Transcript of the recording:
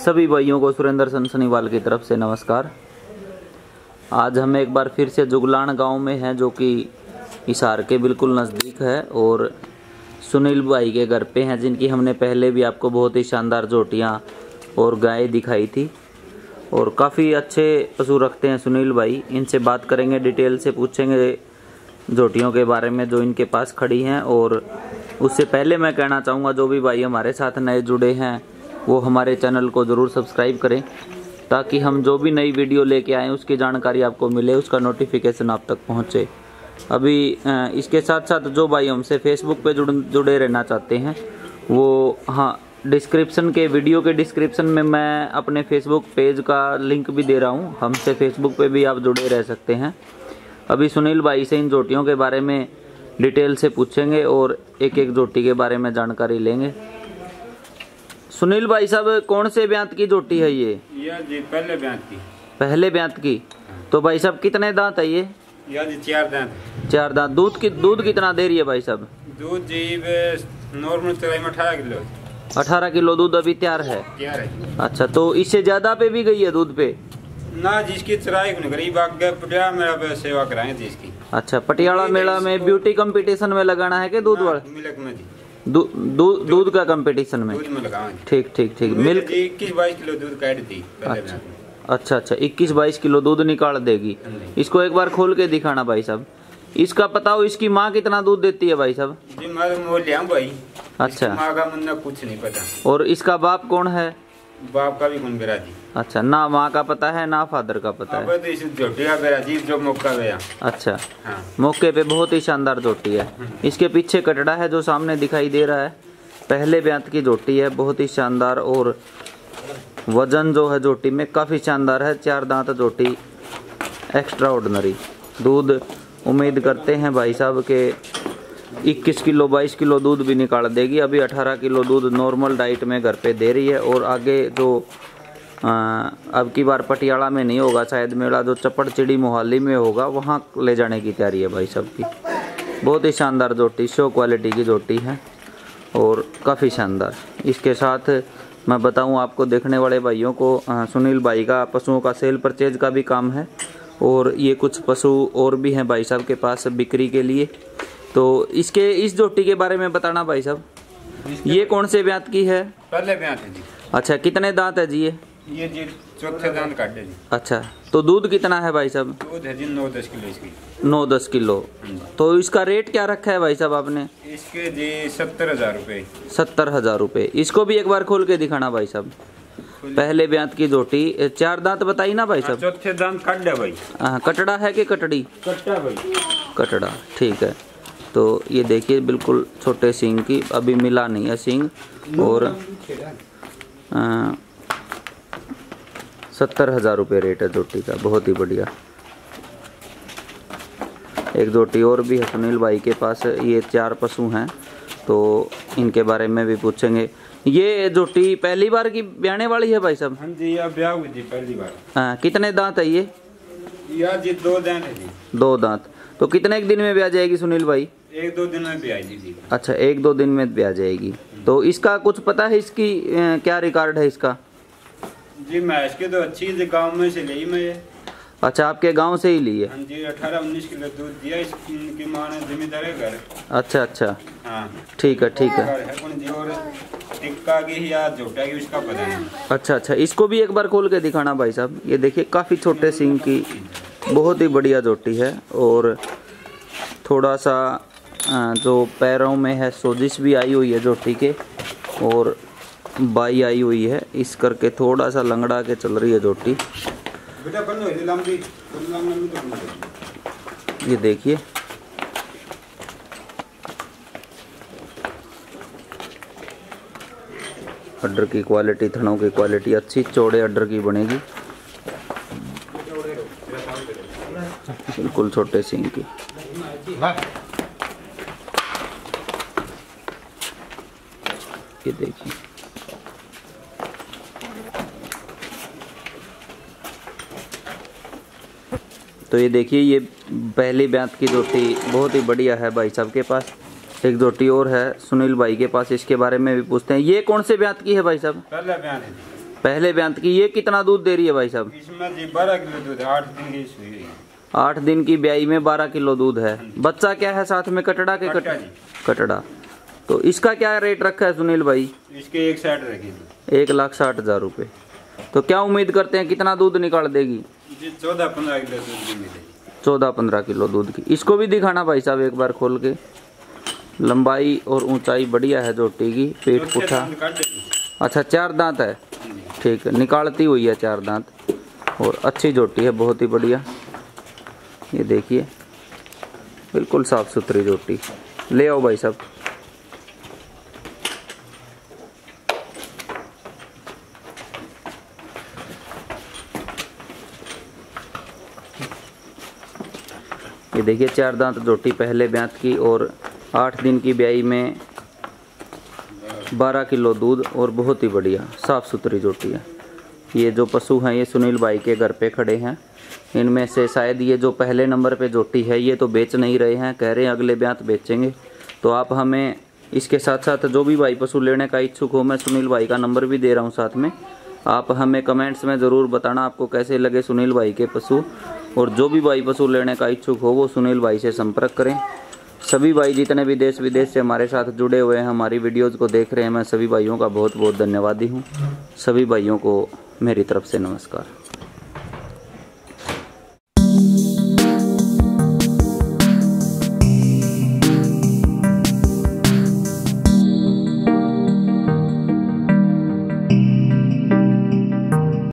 सभी भाइयों को सुरेंद्र सनसनीवाल की तरफ़ से नमस्कार। आज हम एक बार फिर से जुगलान गाँव में हैं, जो कि हिसार के बिल्कुल नज़दीक है, और सुनील भाई के घर पे हैं, जिनकी हमने पहले भी आपको बहुत ही शानदार जोटियाँ और गाय दिखाई थी। और काफ़ी अच्छे पशु रखते हैं सुनील भाई। इनसे बात करेंगे, डिटेल से पूछेंगे जोटियों के बारे में, जो इनके पास खड़ी हैं। और उससे पहले मैं कहना चाहूँगा, जो भी भाई हमारे साथ नए जुड़े हैं वो हमारे चैनल को ज़रूर सब्सक्राइब करें, ताकि हम जो भी नई वीडियो लेके आएँ, उसकी जानकारी आपको मिले, उसका नोटिफिकेशन आप तक पहुँचे। अभी इसके साथ साथ जो भाई हमसे फेसबुक पे जुड़, जुड़े रहना चाहते हैं, वो हाँ डिस्क्रिप्शन के वीडियो के डिस्क्रिप्शन में मैं अपने फेसबुक पेज का लिंक भी दे रहा हूँ। हमसे फेसबुक पे भी आप जुड़े रह सकते हैं। अभी सुनील भाई से इन जोटियों के बारे में डिटेल से पूछेंगे, और एक एक जोटी के बारे में जानकारी लेंगे। सुनील भाई साहब कौन से ब्यांत की जोटी है ये? या जी पहले ब्यांत की। पहले ब्यांत की? तो भाई साहब कितने दांत है ये? या जी चार दांत। चार दांत। दूध की दूध कितना दे रही है भाई साहब? दूध जी नॉर्मल चलाई में अठारह किलो अठारह किलो दूध अभी तैयार है? तैयार है अच्छा तो इससे ज़्यादा पे भी गई है दूध पे? ना जिसकी चराई को गरीब आगे पटिया मेरा सेवा कराए थी इसकी। अच्छा पटियाला मेला में ब्यूटी कंपटीशन में लगाना है कि दूध हाँ, वाला? मिल्क में जी। दू- दूध का कंपटीशन में। ठीक ठीक ठीक। मिल्क इक्कीस बाईस किलो दूध काट दी अच्छा। अच्छा अच्छा। इक्कीस बाईस किलो दूध निकाल देगी। इसको एक बार खोल के दिखाना भाई साहब। इसका पता हो इसकी माँ कितना दूध देती है भाई साहब? जी मैं भाई। अच्छा। माँ का मुन्ना कुछ नहीं पता। और इसका बाप कौन है? बाप का भी कौन बेरा जी। अच्छा ना माँ का पता है ना फादर का पता है? तो इस झोटी का बेरा जी जो मौका गया। अच्छा हाँ। मौके पे बहुत ही शानदार जोटी है। इसके पीछे कटड़ा है जो सामने दिखाई दे रहा है। पहले ब्यांत की जोटी है बहुत ही शानदार और वज़न जो है जोटी में काफ़ी शानदार है। चार दांत जोटी एक्स्ट्रा ऑर्डनरी दूध उम्मीद करते हैं भाई साहब के 21 किलो 22 किलो दूध भी निकाल देगी। अभी 18 किलो दूध नॉर्मल डाइट में घर पे दे रही है और आगे जो अब की बार पटियाला में नहीं होगा, शायद मेला जो चपड़ चिड़ी मोहाली में होगा, वहाँ ले जाने की तैयारी है भाई साहब की बहुत ही शानदार जोटी शो क्वालिटी की जोटी है और काफ़ी शानदार। इसके साथ मैं बताऊँ आपको देखने वाले भाइयों को सुनील भाई का पशुओं का सेल परचेज का भी काम है और ये कुछ पशु और भी हैं भाई साहब के पास बिक्री के लिए। तो इसके इस जोटी के बारे में बताना भाई साहब। ये कौन से ब्यात की है? पहले ब्यांत है जी। अच्छा कितने दांत है जी ये? ये जी चौथे दांत काटे जी। अच्छा तो दूध कितना है भाई साहब? दूध है जी नौ दस किलो इसकी। नौ दस किलो। तो इसका रेट क्या रखा है भाई साहब आपने? इसके जी सत्तर हज़ार रूपए। सत्तर हज़ार रुपये इसको भी एक बार खोल के दिखाना भाई साहब। पहले ब्यांत की जोटी। चार दांत बताई ना भाई साहब? चौथे दांत काट दे भाई। हाँ, कटड़ा है कि कटड़ी? कट्टा भाई। कटड़ा ठीक है। तो ये देखिए बिल्कुल छोटे सींग की अभी मिला नहीं है सींग। और सत्तर हज़ार रुपये रेट है जोटी का बहुत ही बढ़िया। एक जोटी और भी है सुनील भाई के पास ये चार पशु हैं तो इनके बारे में भी पूछेंगे। ये जोटी पहली बार की ब्याने वाली है भाई साहब? हाँ जी अब ब्याह हुई जी पहली बार। अ, कितने दांत है ये? या जी दो दांत है जी। दो दांत। तो कितने एक दिन में ब्याह जाएगी सुनील भाई? एक दो दिन में ब्याह जी जी अच्छा एक दो दिन में भी आ जाएगी। तो इसका कुछ पता है इसकी क्या रिकॉर्ड है इसका? जी मैं इसके तो अच्छी गाँव में से ली मैं। अच्छा आपके गाँव से ही ली है? जी अठारह उन्नीस किलो दूध दिया इसकी माँ ने जिम्मेदार है घर। अच्छा अच्छा। हाँ। ठीक है ठीक है। कौन जी और टिक्का की या की उसका पता नहीं। अच्छा अच्छा। इसको भी एक बार खोल के दिखाना भाई साहब। ये देखिए काफ़ी छोटे सिंह की बहुत ही बढ़िया जोटी है और थोड़ा सा जो पैरों में है सोजिश भी आई हुई है जोटी के और बाई आई हुई है। इस करके थोड़ा सा लंगड़ा के चल रही है जोटी हो हो। ये देखिए। अड्डर की क्वालिटी थनों की क्वालिटी अच्छी चौड़े अड्डर की बनेगी। बिल्कुल छोटे सिंह की। ये देखिए। तो ये देखिए ये पहली ब्यांत की जोटी बहुत ही बढ़िया है भाई साहब के पास। एक जोटी और है सुनील भाई के पास इसके बारे में भी पूछते हैं। ये कौन से ब्यांत की है भाई साहब? पहला है। जी पहले ब्यांत की। ये कितना दूध दे रही है भाई साहब? इसमें जी बारह किलो दूध आठ दिन की सुई है। आठ दिन की ब्याई में बारह किलो दूध है। बच्चा क्या है साथ में? कटड़ा के कट कटड़ा। तो इसका क्या रेट रखा है सुनील भाई? इसके एक साइड रखी एक लाख साठ हज़ार रुपये तो क्या उम्मीद करते हैं कितना दूध निकाल देगी? चौदह पंद्रह किलो दूध चौदह पंद्रह किलो दूध की। इसको भी दिखाना भाई साहब एक बार खोल के। लंबाई और ऊंचाई बढ़िया है जोटी की पेट पुठा। अच्छा चार दांत है? ठीक है निकालती हुई है चार दांत। और अच्छी जोटी है बहुत ही बढ़िया। ये देखिए बिल्कुल साफ़ सुथरी जोटी ले आओ भाई साहब। ये देखिए, चार दांत जोटी पहले ब्यांत की और आठ दिन की ब्याई में बारह किलो दूध और बहुत ही बढ़िया साफ़ सुथरी जोटी है। ये जो पशु हैं, ये सुनील भाई के घर पे खड़े हैं। इनमें से शायद ये जो पहले नंबर पे जोटी है, ये तो बेच नहीं रहे हैं, कह रहे हैं अगले ब्यांत बेचेंगे। तो आप हमें इसके साथ साथ जो भी भाई पशु लेने का इच्छुक हो, मैं सुनील भाई का नंबर भी दे रहा हूँ साथ में। आप हमें कमेंट्स में ज़रूर बताना आपको कैसे लगे सुनील भाई के पशु। और जो भी भाई पशु लेने का इच्छुक हो, वो सुनील भाई से संपर्क करें। सभी भाई जितने भी देश विदेश से हमारे साथ जुड़े हुए हैं, हमारी वीडियोज़ को देख रहे हैं, मैं सभी भाइयों का बहुत बहुत धन्यवादी हूँ। सभी भाइयों को मेरी तरफ़ से नमस्कार।